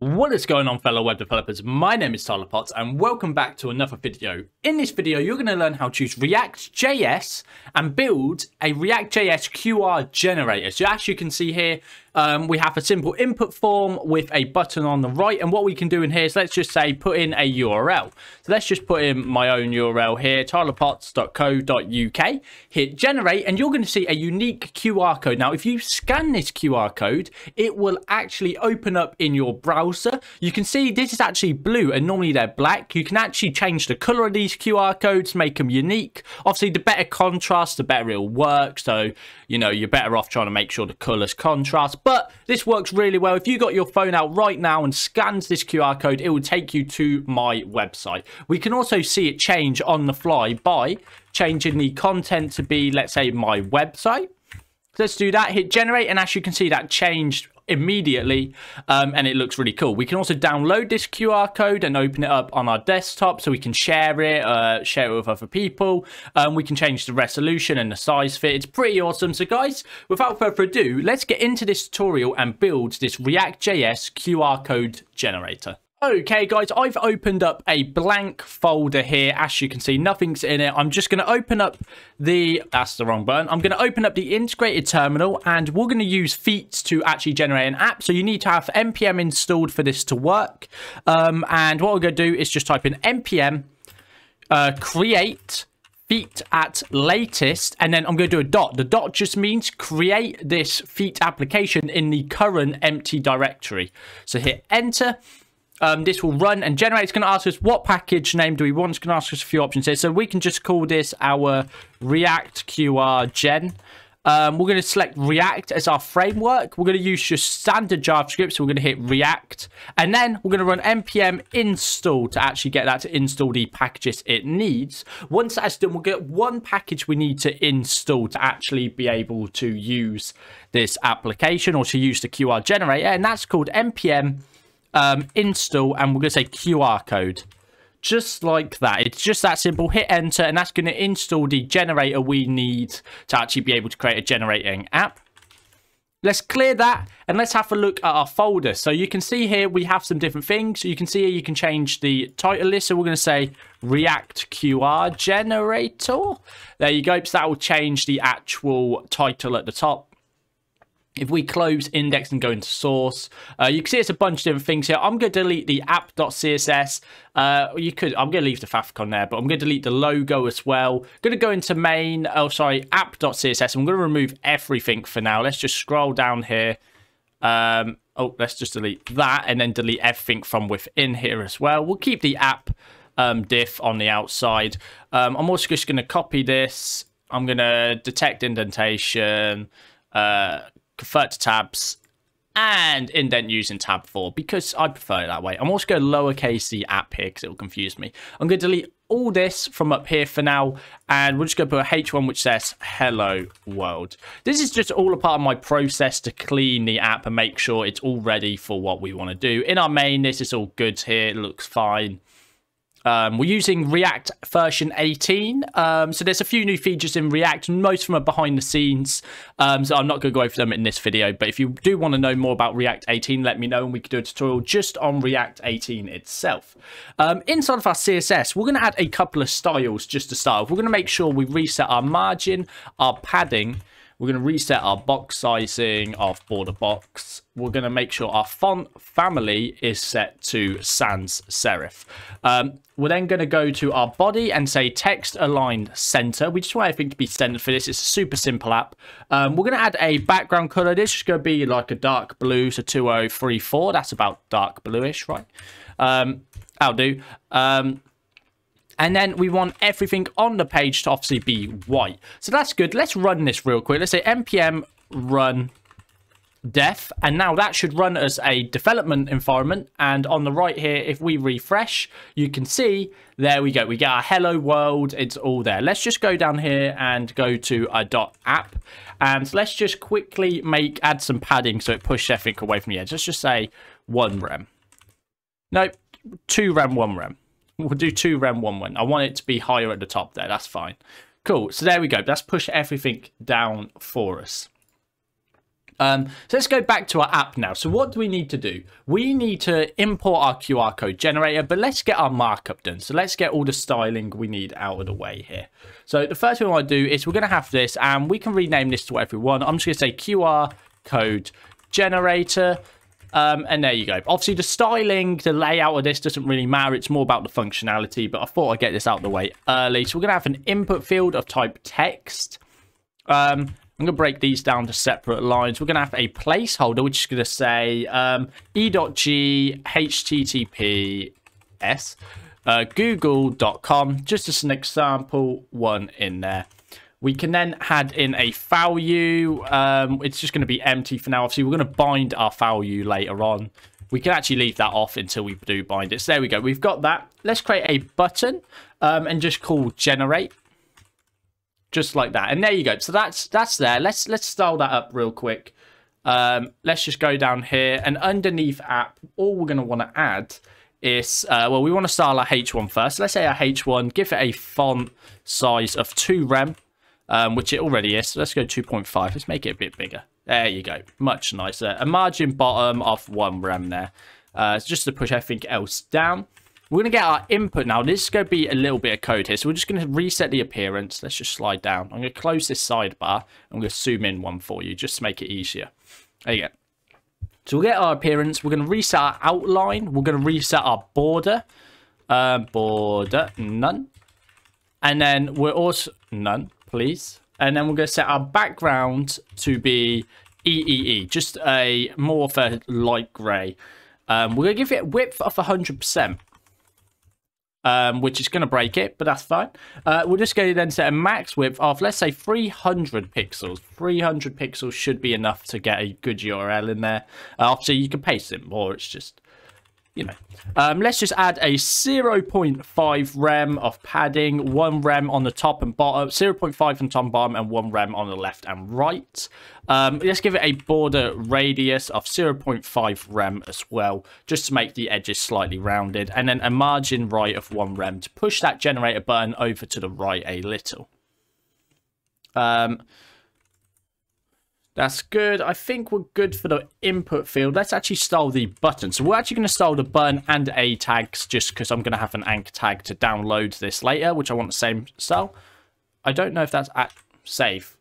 What is going on fellow web developers? My name is Tyler Potts and welcome back to another video. In this video you're going to learn how to use React.js and build a React.js QR generator. So as you can see here um, we have a simple input form with a button on the right. And what we can do in here is let's just say put in a URL. So let's just put in my own URL here, tylerpotts.co.uk, hit generate, and you're going to see a unique QR code. Now, if you scan this QR code, it will actually open up in your browser. You can see this is actually blue and normally they're black. You can actually change the color of these QR codes, make them unique. Obviously, the better contrast, the better it'll work. So, you know, you're better off trying to make sure the colors contrast but this works really well. If you got your phone out right now and scans this QR code, it will take you to my website. We can also see it change on the fly by changing the content to be, let's say, my website. Let's do that, hit generate, and as you can see, that changed immediately um, and it looks really cool. We can also download this QR code and open it up on our desktop so we can share it, uh, share it with other people. Um, we can change the resolution and the size fit. It's pretty awesome. So guys, without further ado, let's get into this tutorial and build this React.js QR code generator. Okay, guys, I've opened up a blank folder here. As you can see, nothing's in it. I'm just going to open up the... That's the wrong button. I'm going to open up the integrated terminal, and we're going to use Vite to actually generate an app. So you need to have NPM installed for this to work. Um, and what we're going to do is just type in NPM, uh, create vite at latest and then I'm going to do a dot. The dot just means create this Vite application in the current empty directory. So hit enter um, this will run and generate. It's going to ask us what package name do we want. It's going to ask us a few options here. So we can just call this our React QR Gen. Um, we're going to select React as our framework. We're going to use just standard JavaScript. So we're going to hit React. And then we're going to run npm install to actually get that to install the packages it needs. Once that's done, we'll get one package we need to install to actually be able to use this application or to use the QR generator. And that's called npm um, install, and we're going to say QR code. Just like that. It's just that simple. Hit enter, and that's going to install the generator we need to actually be able to create a generating app. Let's clear that and let's have a look at our folder. So you can see here we have some different things. You can see here you can change the title list. So we're going to say React QR generator. There you go. So that will change the actual title at the top if we close index and go into source, uh, you can see it's a bunch of different things here. I'm going to delete the app.css. Uh, you could, I'm going to leave the favicon there, but I'm going to delete the logo as well. going to go into main, oh, sorry, app.css. I'm going to remove everything for now. Let's just scroll down here. Um, oh, let's just delete that and then delete everything from within here as well. We'll keep the app um, div on the outside. Um, I'm also just going to copy this. I'm going to detect indentation, uh, convert to tabs, and indent using tab 4 because I prefer it that way. I'm also going to lowercase the app here because it will confuse me. I'm going to delete all this from up here for now and we're just going to put a H1 which says hello world. This is just all a part of my process to clean the app and make sure it's all ready for what we want to do. In our main, this is all good here. It looks fine. Um, we're using React version 18. Um, so there's a few new features in React. Most them are behind the scenes. Um, so I'm not going to go over them in this video. But if you do want to know more about React 18, let me know and we can do a tutorial just on React 18 itself. Um, inside of our CSS, we're going to add a couple of styles just to start We're going to make sure we reset our margin, our padding, we're going to reset our box sizing of border box. We're going to make sure our font family is set to sans serif. Um, we're then going to go to our body and say text aligned center. We just want everything to be centered for this. It's a super simple app. Um, we're going to add a background color. This is going to be like a dark blue, so 2034. That's about dark bluish, right? Um, I'll do. Um, and then we want everything on the page to obviously be white. So that's good. Let's run this real quick. Let's say npm run dev. And now that should run as a development environment. And on the right here if we refresh you can see there we go. We get our hello world. It's all there. Let's just go down here and go to a dot app. And let's just quickly make add some padding so it pushes everything away from the edge. Let's just say one rem. Nope. Two rem one rem We'll do two rem, one one. I want it to be higher at the top there. That's fine. Cool. So there we go. Let's push everything down for us. Um, so let's go back to our app now. So what do we need to do? We need to import our QR code generator, but let's get our markup done. So let's get all the styling we need out of the way here. So the first thing we want to do is we're going to have this, and we can rename this to whatever we want. I'm just going to say QR code generator. Um, and there you go. Obviously, the styling, the layout of this doesn't really matter. It's more about the functionality, but I thought I'd get this out of the way early. So we're going to have an input field of type text. Um, I'm going to break these down to separate lines. We're going to have a placeholder, which is going to say um, e.g https uh, google.com, just as an example, one in there. We can then add in a value. Um, it's just going to be empty for now. Obviously, we're going to bind our value later on. We can actually leave that off until we do bind it. So there we go. We've got that. Let's create a button um, and just call generate just like that. And there you go. So that's that's there. Let's let's style that up real quick. Um, let's just go down here and underneath app, all we're going to want to add is, uh, well, we want to style our H1 first. Let's say our H1, give it a font size of 2 rem, um, which it already is. So let's go 2.5. Let's make it a bit bigger. There you go. Much nicer. A margin bottom of 1 rem there. Uh, just to push everything else down. We're going to get our input now. This is going to be a little bit of code here. So we're just going to reset the appearance. Let's just slide down. I'm going to close this sidebar. I'm going to zoom in one for you just to make it easier. There you go. So we'll get our appearance. We're going to reset our outline. We're going to reset our border. Um, border, none. And then we're also, none, please. And then we're going to set our background to be EEE, just a more of a light grey. Um, we're going to give it width of 100% um, which is going to break it, but that's fine. Uh, we're just going to then set a max width of, let's say, 300 pixels. 300 pixels should be enough to get a good URL in there. Uh, obviously, you can paste it or It's just you know. Um, let's just add a 0.5 rem of padding, 1 rem on the top and bottom, 0.5 on top and bottom, and 1 rem on the left and right. Um, let's give it a border radius of 0.5 rem as well, just to make the edges slightly rounded. And then a margin right of 1 rem to push that generator button over to the right a little. Um, that's good. I think we're good for the input field. Let's actually style the button. So we're actually going to style the button and A tags just because I'm going to have an anchor tag to download this later, which I want the same style. I don't know if that's at save.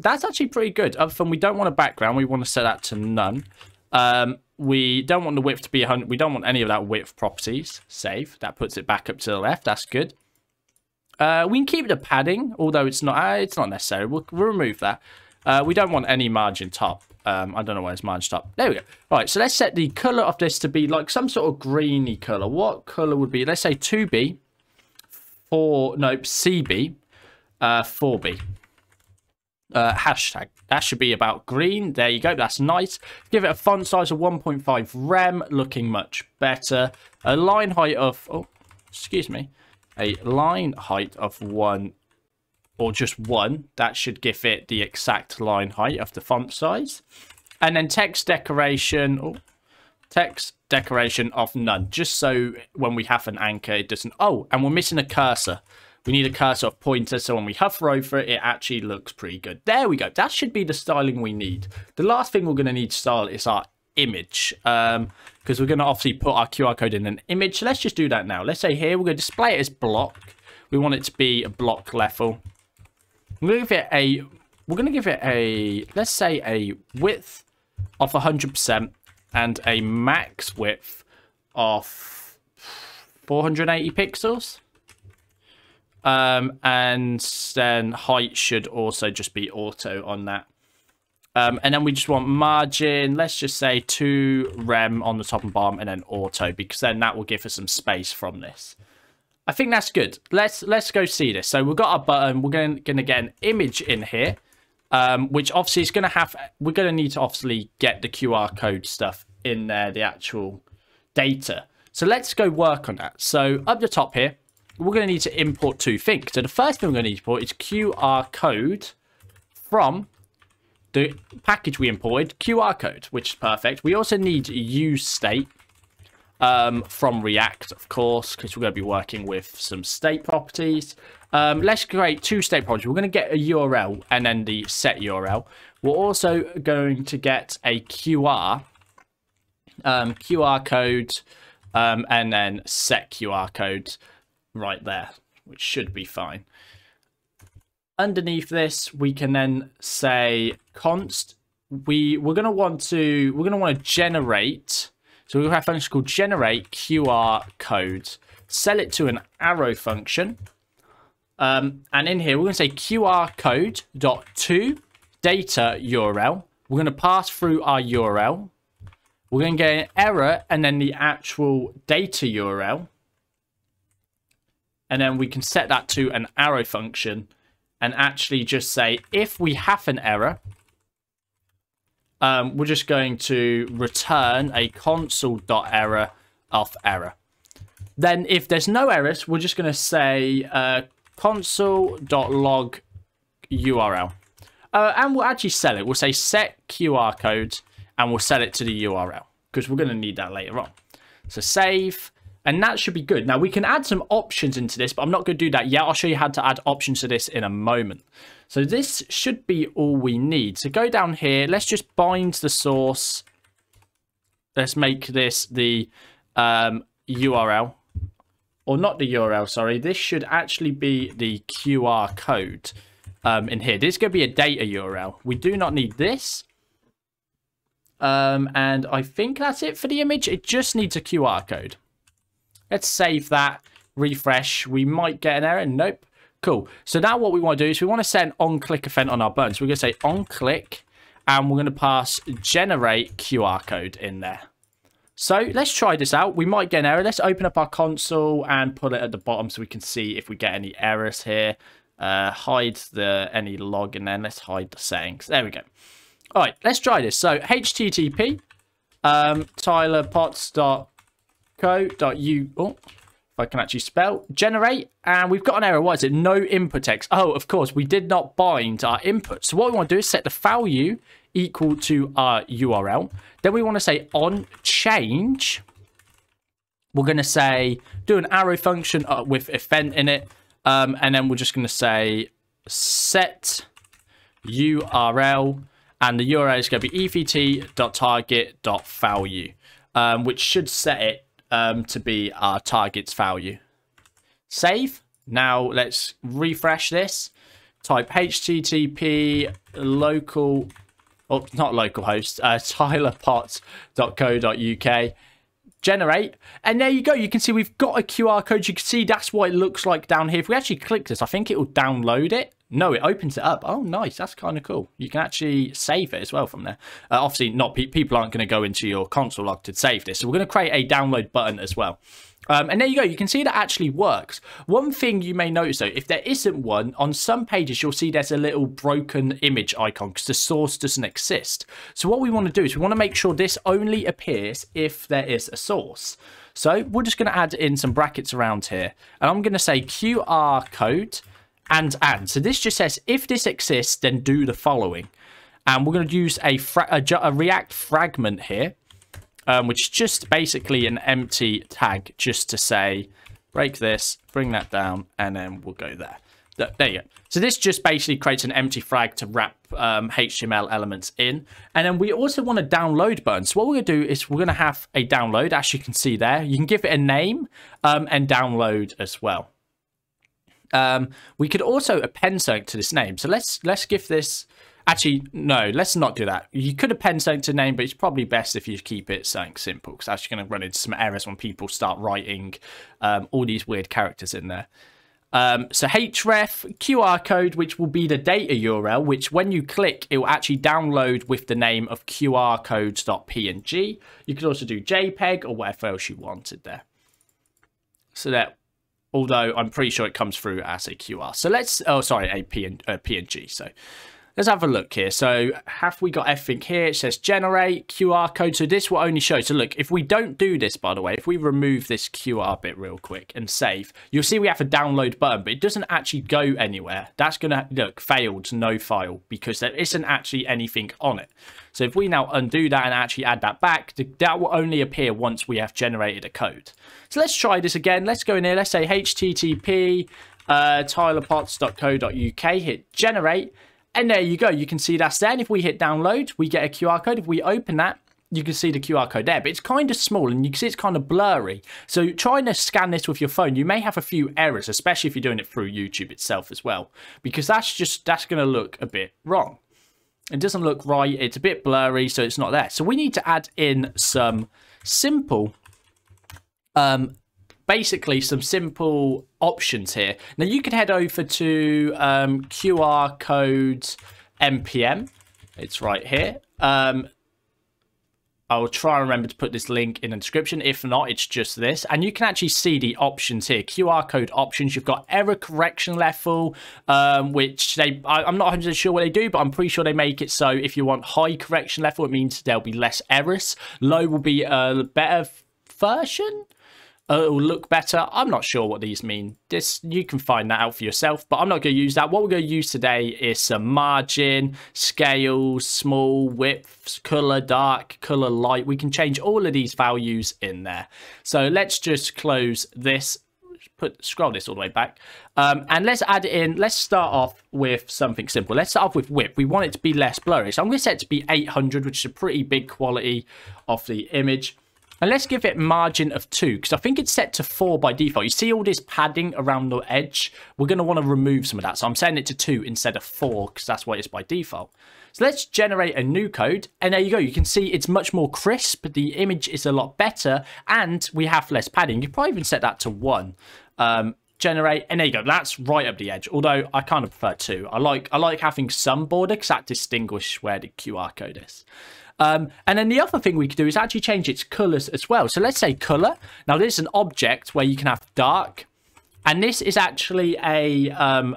That's actually pretty good. Other than we don't want a background, we want to set that to none. Um, we don't want the width to be 100. We don't want any of that width properties. Save. That puts it back up to the left. That's good. Uh, we can keep the padding, although it's not. Uh, it's not necessary. We'll, we'll remove that. Uh, we don't want any margin top. Um, I don't know why it's margin top. There we go. Right, so let's set the color of this to be like some sort of greeny color. What color would be? Let's say 2B, 4, no, CB, uh, 4B. Uh, hashtag. That should be about green. There you go. That's nice. Give it a font size of 1.5 rem. Looking much better. A line height of... Oh, excuse me. A line height of 1 or just one, that should give it the exact line height of the font size. And then text decoration, oh, text decoration of none, just so when we have an anchor, it doesn't, oh, and we're missing a cursor. We need a cursor of pointer, so when we hover over it, it actually looks pretty good. There we go. That should be the styling we need. The last thing we're going to need to style is our image, because um, we're going to obviously put our QR code in an image. So let's just do that now. Let's say here, we're going to display it as block. We want it to be a block level. I'm going to give it a, we're going to give it a, let's say a width of 100% and a max width of 480 pixels. Um, and then height should also just be auto on that. Um, and then we just want margin, let's just say 2 rem on the top and bottom and then auto because then that will give us some space from this. I think that's good. Let's let's go see this. So we've got our button. We're going to get an image in here, um, which obviously is going to have. We're going to need to obviously get the QR code stuff in there, the actual data. So let's go work on that. So up the top here, we're going to need to import two things. So the first thing we're going to need to import is QR code from the package we imported, QR code, which is perfect. We also need use state um, from React, of course, because we're going to be working with some state properties. Um, let's create two state properties. We're going to get a URL and then the set URL. We're also going to get a QR, um, QR code, um, and then set QR code right there, which should be fine. Underneath this, we can then say const. We we're gonna want to we're gonna want to generate. So we have a function called generate QR code. Sell it to an arrow function. Um, and in here, we're going to say QR code dot to data URL. We're going to pass through our URL. We're going to get an error and then the actual data URL. And then we can set that to an arrow function and actually just say if we have an error, um, we're just going to return a console.error of error. Then if there's no errors, we're just going to say uh, console.log URL. Uh, and we'll actually sell it. We'll say set QR code and we'll set it to the URL because we're going to need that later on. So save and that should be good. Now we can add some options into this, but I'm not going to do that yet. I'll show you how to add options to this in a moment. So this should be all we need. So go down here. Let's just bind the source. Let's make this the um, URL or not the URL, sorry. This should actually be the QR code um, in here. This is going to be a data URL. We do not need this. Um, and I think that's it for the image. It just needs a QR code. Let's save that, refresh. We might get an error. Nope. Cool. So now what we want to do is we want to set an on-click event on our button. So we're going to say on-click, and we're going to pass generate QR code in there. So let's try this out. We might get an error. Let's open up our console and put it at the bottom so we can see if we get any errors here. Uh, hide the any log and then let's hide the settings. There we go. All right, let's try this. So HTTP um, tylerpotts.co.u. Oh, if I can actually spell generate, and we've got an error. What is it? No input text. Oh, of course, we did not bind our input. So what we want to do is set the value equal to our URL. Then we want to say on change. We're going to say do an arrow function uh, with event in it. Um, and then we're just going to say set URL. And the URL is going to be evt.target.value, um, which should set it um, to be our target's value. Save. Now let's refresh this. Type http local oh, not localhost, uh, tylerpotts.co.uk. Generate, and there you go. You can see we've got a QR code. You can see that's what it looks like down here. If we actually click this, I think it will download it. No, it opens it up. Oh, nice. That's kind of cool. You can actually save it as well from there. Uh, obviously, not pe people aren't going to go into your console log to save this. So we're going to create a download button as well. Um, and there you go. You can see that actually works. One thing you may notice though, if there isn't one, on some pages you'll see there's a little broken image icon because the source doesn't exist. So what we want to do is we want to make sure this only appears if there is a source. So we're just going to add in some brackets around here. And I'm going to say QR code and and. So this just says if this exists, then do the following. And we're going to use a, a, a React fragment here um, which is just basically an empty tag just to say break this, bring that down, and then we'll go there. There you go. So this just basically creates an empty flag to wrap um, HTML elements in. And then we also want a download button. So what we're going to do is we're going to have a download, as you can see there. You can give it a name um, and download as well. Um, we could also append something to this name. So let's let's give this Actually, no, let's not do that. You could append something to name, but it's probably best if you keep it something simple because that's going to run into some errors when people start writing um, all these weird characters in there. Um, so href QR code, which will be the data URL, which when you click, it will actually download with the name of QR codes.png. You could also do JPEG or whatever else you wanted there. So that, although I'm pretty sure it comes through as a QR. So let's, oh, sorry, a PN, uh, PNG. So let's have a look here. So have we got everything here? It says generate QR code. So this will only show. So look, if we don't do this, by the way, if we remove this QR bit real quick and save, you'll see we have a download button, but it doesn't actually go anywhere. That's going to look failed, no file, because there isn't actually anything on it. So if we now undo that and actually add that back, that will only appear once we have generated a code. So let's try this again. Let's go in here. Let's say http uh, tylerpotts.co.uk, hit generate, and there you go. You can see that's there. And if we hit download, we get a QR code. If we open that, you can see the QR code there, but it's kind of small and you can see it's kind of blurry. So trying to scan this with your phone, you may have a few errors, especially if you're doing it through YouTube itself as well, because that's just, that's going to look a bit wrong. It doesn't look right. It's a bit blurry, so it's not there. So we need to add in some simple um, basically some simple options here. Now you can head over to um, QR code NPM. It's right here. Um, I'll try and remember to put this link in the description. If not, it's just this. And you can actually see the options here. QR code options. You've got error correction level, um, which they, I, am not 100% sure what they do, but I'm pretty sure they make it so if you want high correction level, it means there'll be less errors. Low will be a better version uh, it will look better. I'm not sure what these mean. This You can find that out for yourself, but I'm not going to use that. What we're going to use today is some margin, scale, small, width, color, dark, color, light. We can change all of these values in there. So let's just close this put scroll this all the way back um, and let's add in let's start off with something simple let's start off with width we want it to be less blurry so i'm going to set it to be 800 which is a pretty big quality of the image and let's give it margin of 2, because I think it's set to 4 by default. You see all this padding around the edge? We're going to want to remove some of that. So I'm setting it to 2 instead of 4, because that's what it's by default. So let's generate a new code. And there you go. You can see it's much more crisp. The image is a lot better. And we have less padding. You probably even set that to 1. Um, generate and there you go that's right up the edge although i kind of prefer two i like i like having some border because that distinguishes where the qr code is um, and then the other thing we could do is actually change its colors as well. So let's say color. Now this is an object where you can have dark. And this is actually a, um,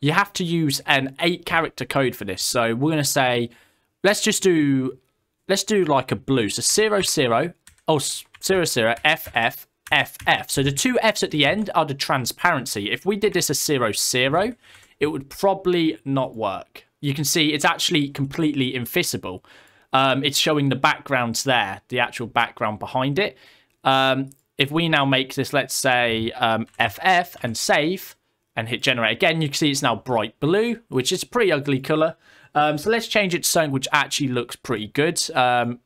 you have to use an eight character code for this. So we're going to say, let's just do, let's do like a blue. So zero, zero, oh, zero, zero, FF, FF. So the two Fs at the end are the transparency. If we did this as zero, zero, it would probably not work. You can see it's actually completely invisible um, it's showing the backgrounds there, the actual background behind it. Um, if we now make this, let's say um, FF and save and hit generate again, you can see it's now bright blue, which is a pretty ugly color. Um, so let's change it to something which actually looks pretty good. Um,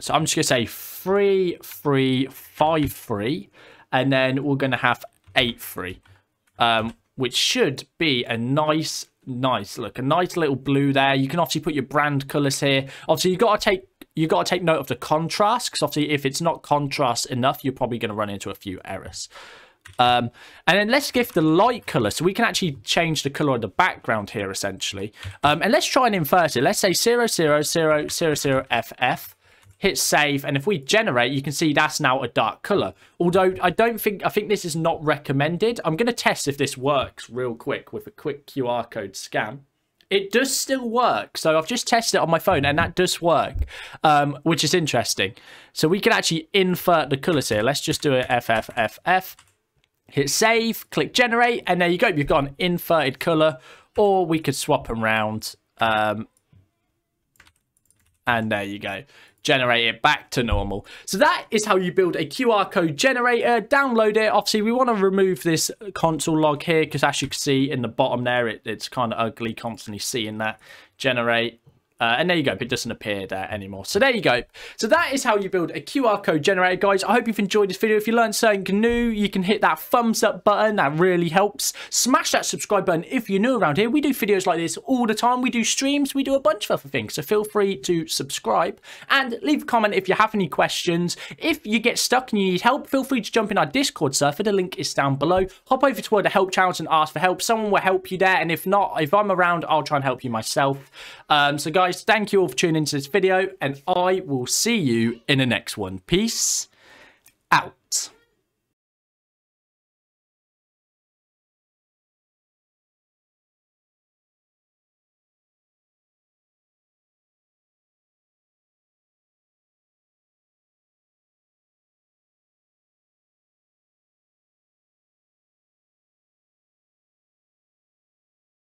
so I'm just going to say three, three, five, three, and then we're going to have eight, three, um, which should be a nice nice look a nice little blue there. You can obviously put your brand colors here. Obviously you've got to take you've got to take note of the contrast because obviously if it's not contrast enough you're probably going to run into a few errors. Um, and then let's give the light color so we can actually change the color of the background here essentially. Um, and let's try and invert it. Let's say 0 0 0 0 0 ff hit save, and if we generate, you can see that's now a dark color. Although I don't think, I think this is not recommended. I'm going to test if this works real quick with a quick QR code scan. It does still work. So I've just tested it on my phone and that does work, um, which is interesting. So we can actually invert the colors here. Let's just do it FFFF. Hit save, click generate, and there you go. You've got an inverted color, or we could swap them around. Um, and there you go generate it back to normal. So that is how you build a QR code generator. Download it. Obviously, we want to remove this console log here because as you can see in the bottom there, it, it's kind of ugly constantly seeing that generate uh, and there you go, it doesn't appear there anymore. So there you go. So that is how you build a QR code generator, guys. I hope you've enjoyed this video. If you learned something new, you can hit that thumbs up button. That really helps. Smash that subscribe button if you're new around here. We do videos like this all the time. We do streams. We do a bunch of other things. So feel free to subscribe and leave a comment if you have any questions. If you get stuck and you need help, feel free to jump in our Discord server. The link is down below. Hop over to one of the help channels and ask for help. Someone will help you there. And if not, if I'm around, I'll try and help you myself. Um, so guys, thank you all for tuning into this video, and I will see you in the next one. Peace out.